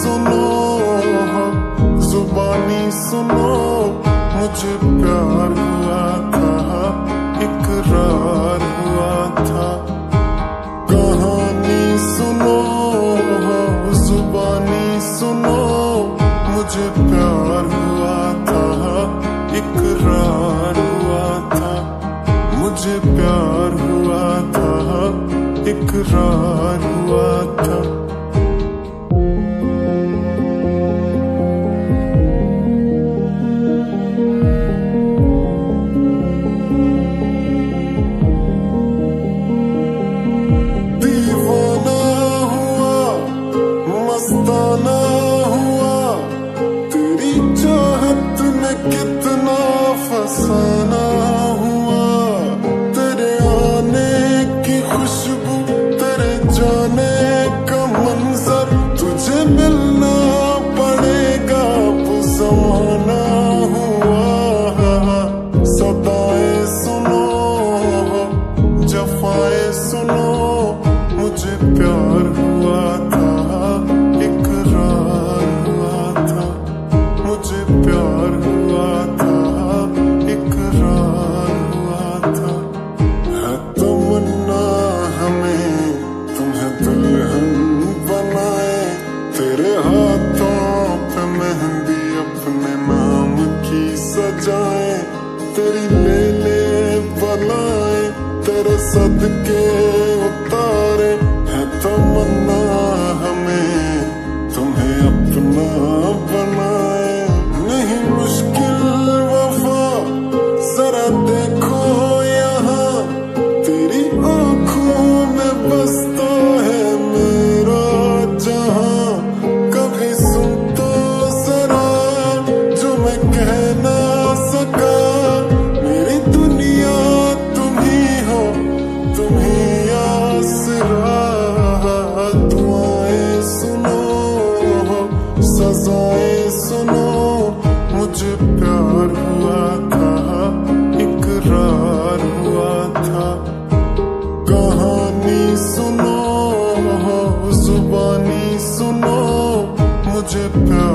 सुनो हम जुबानी सुनो। मुझे प्यार हुआ था, इकरार हुआ था। कहानी सुनो हाँ, जुबानी सुनो। मुझे प्यार हुआ था, इकरार हुआ था। मुझे प्यार हुआ था, इकरार जाए तेरी लेने वालाएँ तेरे सदके come.